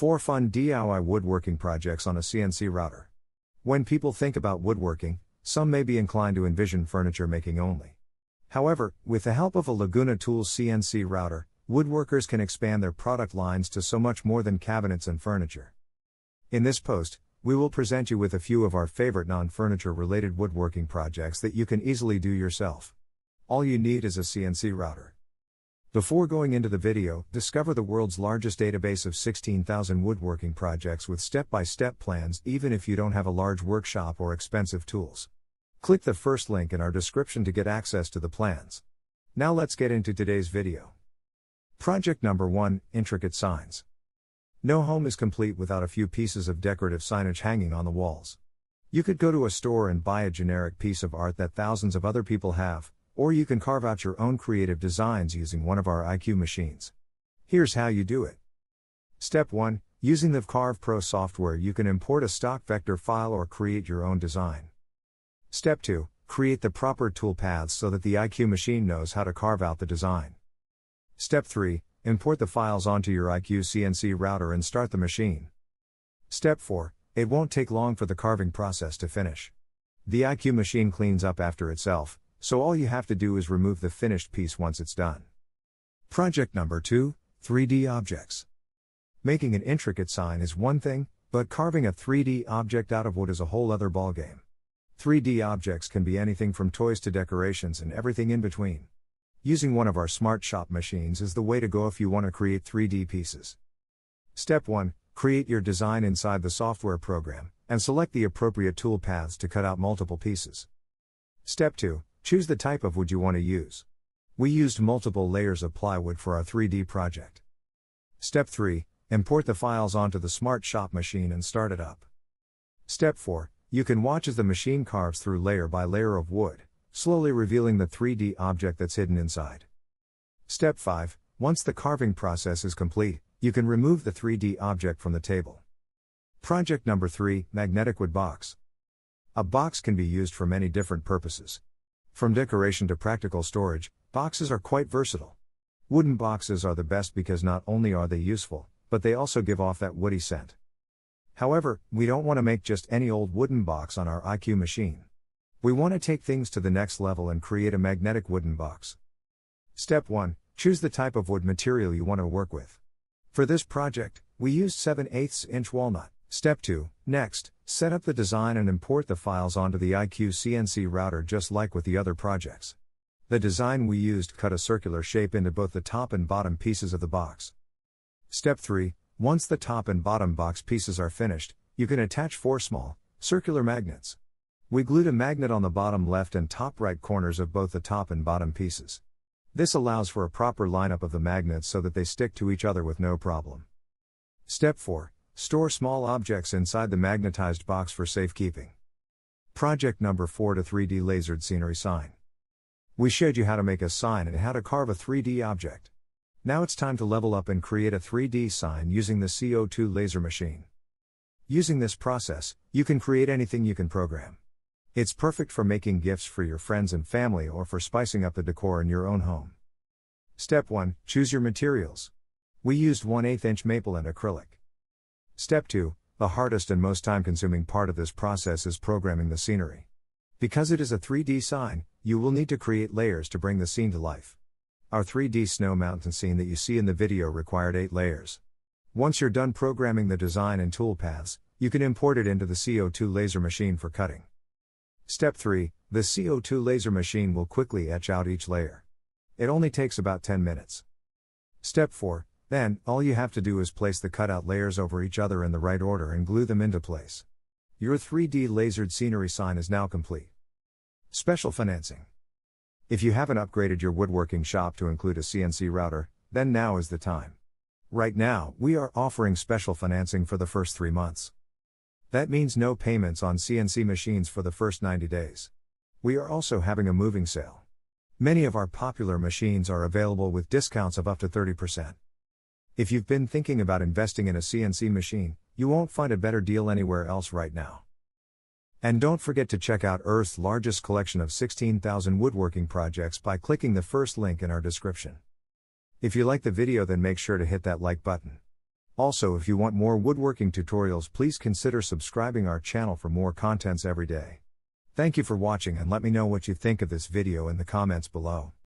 4 Fun DIY woodworking projects on a CNC router. When people think about woodworking, some may be inclined to envision furniture making only. However, with the help of a Laguna Tools CNC router, woodworkers can expand their product lines to so much more than cabinets and furniture. In this post, we will present you with a few of our favorite non furniture related woodworking projects that you can easily do yourself. All you need is a CNC router. Before going into the video, discover the world's largest database of 16,000 woodworking projects with step by step plans, even if you don't have a large workshop or expensive tools. Click the first link in our description to get access to the plans. Now let's get into today's video. Project number 1 Intricate Signs. No home is complete without a few pieces of decorative signage hanging on the walls. You could go to a store and buy a generic piece of art that thousands of other people have, or you can carve out your own creative designs using one of our IQ machines. Here's how you do it. Step 1 Using the Carve Pro software, you can import a stock vector file or create your own design. Step 2 Create the proper tool paths so that the IQ machine knows how to carve out the design. Step 3 Import the files onto your IQ CNC router and start the machine. Step 4 It won't take long for the carving process to finish. The IQ machine cleans up after itself, so all you have to do is remove the finished piece once it's done. Project number 2 3D Objects. Making an intricate sign is one thing, but carving a 3D object out of wood is a whole other ballgame. 3D objects can be anything from toys to decorations and everything in between. Using one of our Smart Shop machines is the way to go if you want to create 3D pieces. Step 1 Create your design inside the software program, and select the appropriate tool paths to cut out multiple pieces. Step 2 Choose the type of wood you want to use. We used multiple layers of plywood for our 3D project. Step 3 Import the files onto the Smart Shop machine and start it up. Step 4 You can watch as the machine carves through layer by layer of wood slowly revealing the 3D object that's hidden inside. Step 5 Once the carving process is complete, you can remove the 3D object from the table. Project number 3 Magnetic Wood Box. A box can be used for many different purposes. From decoration to practical storage, boxes are quite versatile. Wooden boxes are the best because not only are they useful, but they also give off that woody scent. However, we don't want to make just any old wooden box on our IQ machine. We want to take things to the next level and create a magnetic wooden box. Step 1 Choose the type of wood material you want to work with. For this project, we used 7 8 inch walnut. Step 2 Next, set up the design and import the files onto the IQ CNC router just like with the other projects. The design we used cut a circular shape into both the top and bottom pieces of the box. Step 3 Once the top and bottom box pieces are finished, you can attach four small, circular magnets. We glued a magnet on the bottom left and top right corners of both the top and bottom pieces. This allows for a proper lineup of the magnets so that they stick to each other with no problem. Step 4 Store small objects inside the magnetized box for safekeeping. Project number 4 to 3D lasered scenery sign. We showed you how to make a sign and how to carve a 3D object. Now it's time to level up and create a 3D sign using the CO2 laser machine. Using this process, you can create anything you can program. It's perfect for making gifts for your friends and family or for spicing up the decor in your own home. Step 1 Choose your materials. We used 1 8 inch maple and acrylic. Step 2 The hardest and most time consuming part of this process is programming the scenery. Because it is a 3D sign, you will need to create layers to bring the scene to life. Our 3D snow mountain scene that you see in the video required 8 layers. Once you're done programming the design and toolpaths, you can import it into the CO2 laser machine for cutting. Step 3 The CO2 laser machine will quickly etch out each layer. It only takes about 10 minutes. Step 4 Then, all you have to do is place the cutout layers over each other in the right order and glue them into place. Your 3D lasered scenery sign is now complete. Special financing. If you haven't upgraded your woodworking shop to include a CNC router, then now is the time. Right now, we are offering special financing for the first three months. That means no payments on CNC machines for the first 90 days. We are also having a moving sale. Many of our popular machines are available with discounts of up to 30%. If you've been thinking about investing in a CNC machine, you won't find a better deal anywhere else right now. And don't forget to check out Earth's largest collection of 16,000 woodworking projects by clicking the first link in our description. If you like the video, then make sure to hit that like button. Also, if you want more woodworking tutorials, please consider subscribing our channel for more contents every day. Thank you for watching and let me know what you think of this video in the comments below.